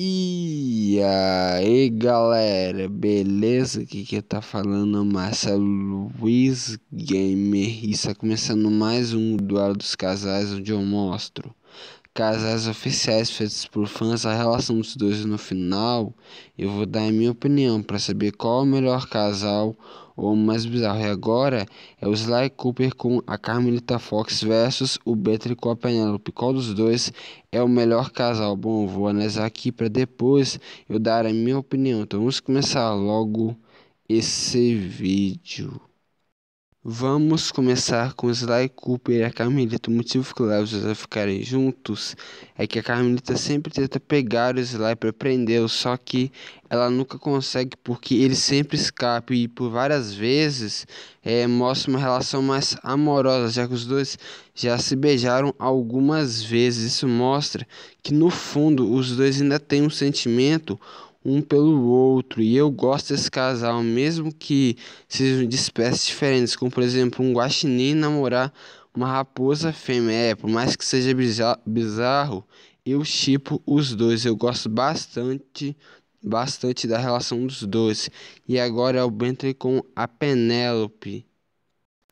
E aí galera, beleza? Aqui que tá falando é Marcelo Luiz Gamer e está começando mais um duelo dos casais onde eu mostro casais oficiais feitos por fãs, a relação dos dois no final. Eu vou dar a minha opinião para saber qual é o melhor casal ou mais bizarro. E agora é o Sly Cooper com a Carmelita Fox versus o Better com a Penelope. Qual dos dois é o melhor casal? Bom, vou analisar aqui para depois eu dar a minha opinião. Então vamos começar logo esse vídeo. Vamos começar com Sly Cooper e a Carmelita. O motivo que leva os dois a ficarem juntos é que a Carmelita sempre tenta pegar o Sly para prendê-lo, só que ela nunca consegue porque ele sempre escapa e por várias vezes é, mostra uma relação mais amorosa, já que os dois já se beijaram algumas vezes. Isso mostra que no fundo os dois ainda têm um sentimento um pelo outro. E eu gosto desse casal, mesmo que sejam de espécies diferentes, como por exemplo um guaxinim namorar uma raposa fêmea. É, por mais que seja bizarro, eu chipo os dois. Eu gosto bastante bastante da relação dos dois. E agora é o Bentley com a Penélope.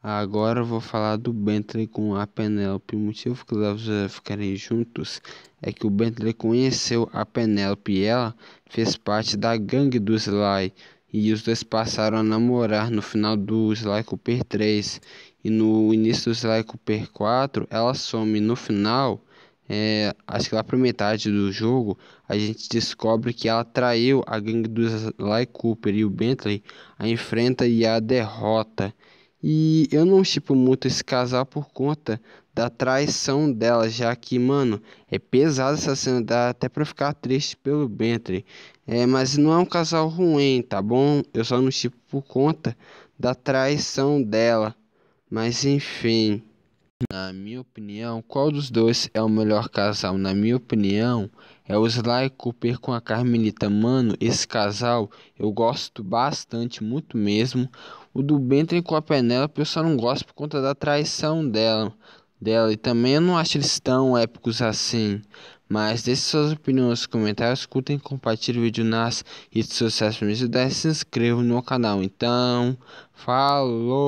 Agora vou falar do Bentley com a Penelope. O motivo que eles ficarem juntos é que o Bentley conheceu a Penelope e ela fez parte da gangue do Sly. E os dois passaram a namorar no final do Sly Cooper 3. E no início do Sly Cooper 4, ela some. No final, é, acho que lá para metade do jogo, a gente descobre que ela traiu a gangue do Sly Cooper e o Bentley a enfrenta e a derrota. E eu não tipo muito esse casal por conta da traição dela, já que, mano, é pesada essa cena, dá até pra ficar triste pelo Bentley. É, mas não é um casal ruim, tá bom? Eu só não tipo por conta da traição dela. Mas enfim. Na minha opinião, qual dos dois é o melhor casal? Na minha opinião, é o Sly Cooper com a Carmelita. Mano, esse casal eu gosto bastante, muito mesmo. O do Bentley com a Penélope eu só não gosto por conta da traição dela. dela. E também eu não acho eles tão épicos assim. Mas deixe suas opiniões nos comentários, curtem, compartilhem o vídeo nas redes sociais para me ajudar e se inscrevam no canal. Então, falou!